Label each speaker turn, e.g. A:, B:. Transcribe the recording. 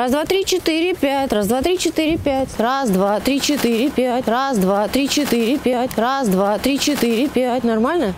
A: Раз, два, три, четыре, пять. Раз, два, три, четыре, пять. Раз, два, три, четыре, пять. Раз, два, три, четыре, пять. Раз, два, три, четыре, пять. Нормально?